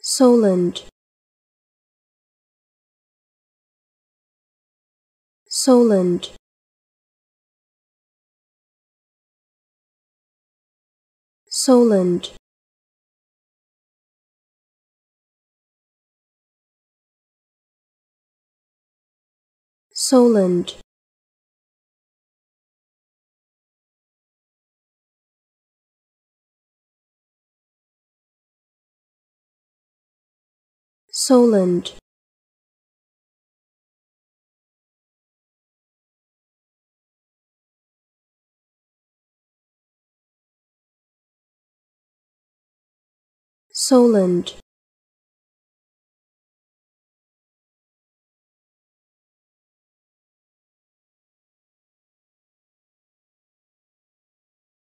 Solent Solent Solent Solent Solent Solent